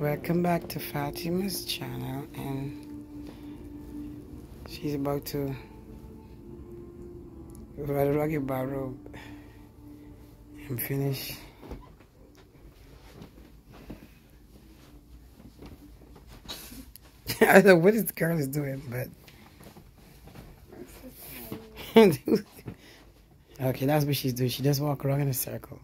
Welcome back to Faatima's channel and she's about to wear a rugged barrow robe and finish I don't know what this girl is doing but okay that's what she's doing. She just walk around in a circle.